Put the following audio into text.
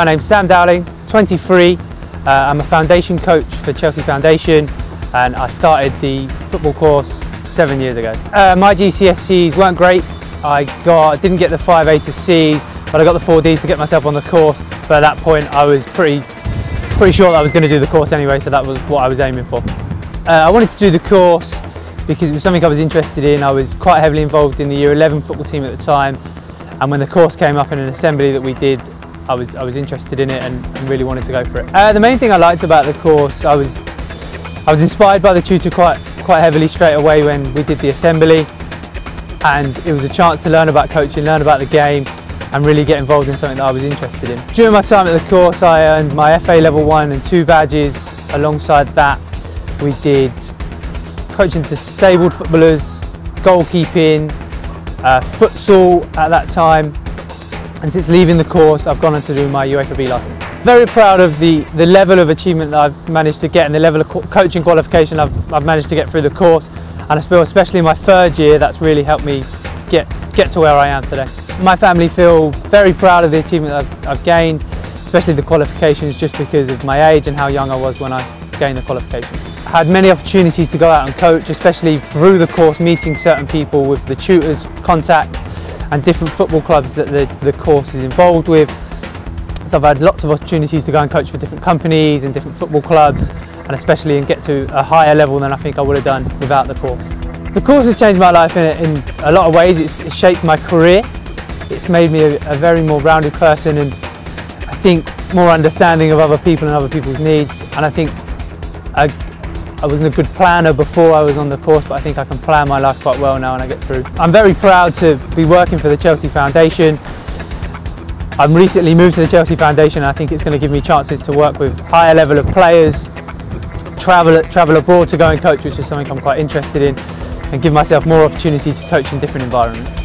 My name's Sam Dowling, 23. Uh, I'm a foundation coach for Chelsea Foundation and I started the football course seven years ago. Uh, my GCSEs weren't great. I got didn't get the 5A to Cs, but I got the 4Ds to get myself on the course. But at that point, I was pretty pretty sure that I was going to do the course anyway, so that was what I was aiming for. Uh, I wanted to do the course because it was something I was interested in. I was quite heavily involved in the Year 11 football team at the time, and when the course came up in an assembly that we did, I was I was interested in it and, and really wanted to go for it. Uh, the main thing I liked about the course, I was I was inspired by the tutor quite quite heavily straight away when we did the assembly, and it was a chance to learn about coaching, learn about the game, and really get involved in something that I was interested in. During my time at the course, I earned my FA level one and two badges. Alongside that, we did coaching disabled footballers, goalkeeping, uh, futsal at that time, and since leaving the course, I've gone on to do my UEFA B license. Very proud of the, the level of achievement that I've managed to get and the level of co coaching qualification I've, I've managed to get through the course. And I feel especially in my third year, that's really helped me get, get to where I am today. My family feel very proud of the achievement I've, I've gained, especially the qualifications just because of my age and how young I was when I gained the qualification. I had many opportunities to go out and coach, especially through the course, meeting certain people with the tutors, contacts, and different football clubs that the, the course is involved with. So I've had lots of opportunities to go and coach for different companies and different football clubs and especially and get to a higher level than I think I would have done without the course. The course has changed my life in, in a lot of ways. It's, it's, shaped my career. It's made me a, a very more rounded person and I think more understanding of other people and other people's needs. And I think I, I wasn't a good planner before I was on the course, but I think I can plan my life quite well now when I get through. I'm very proud to be working for the Chelsea Foundation. I've recently moved to the Chelsea Foundation I think it's going to give me chances to work with higher level of players, travel, travel abroad to go and coach, which is something I'm quite interested in, and give myself more opportunity to coach in different environments.